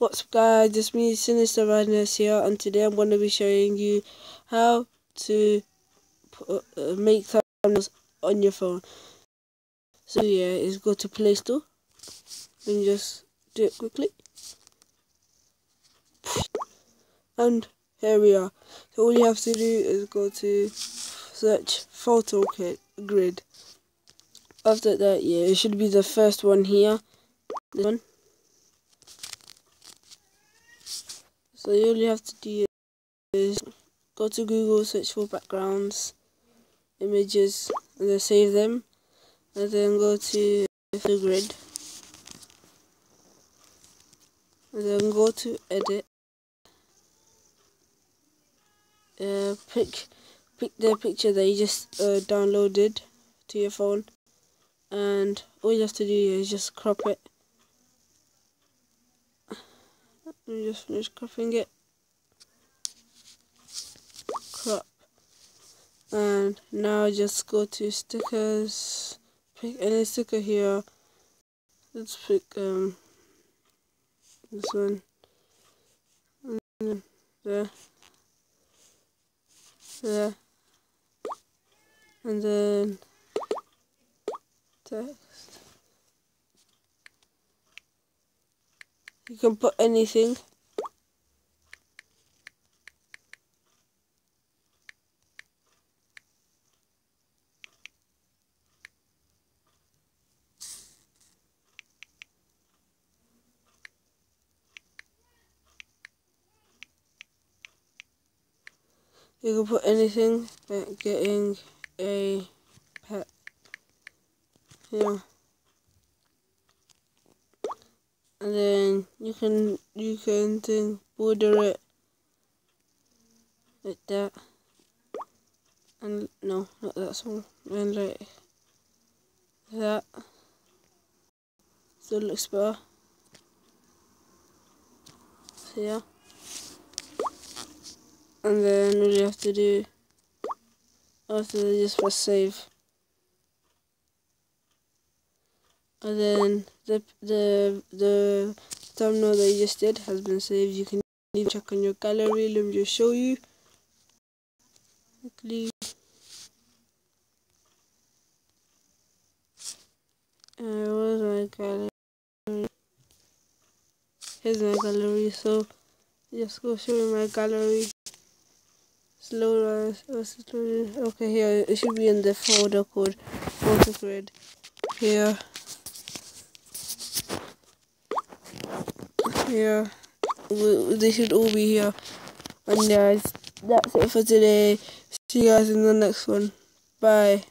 What's up guys, it's me Sinister Madness here and today I'm going to be showing you how to put, uh, make thumbnails on your phone. So yeah, is go to Play Store and just do it quickly. And here we are. So all you have to do is go to search photo grid. After that, yeah, it should be the first one here. This one. So all you have to do is go to Google, search for backgrounds, images, and then save them. And then go to the grid. And then go to edit. Uh, pick pick the picture that you just uh, downloaded to your phone and all you have to do is just crop it me just finish cropping it. Crop. And now just go to stickers. Pick any sticker here. Let's pick um this one. And there. There. And then text. You can put anything. You can put anything but getting a pet. Yeah. And then you can you can then border it like that. And no not that small and like that. So it looks better. So yeah. And then all you have to do after just press save and then the the the thumbnail that you just did has been saved. You can even check on your gallery. Let me just show you. Quickly. Uh, where's my gallery? Here's my gallery. So just go show you my gallery. Slow okay here. It should be in the folder called photo grid. Here here. They should all be here. And guys, that's it for today. See you guys in the next one. Bye.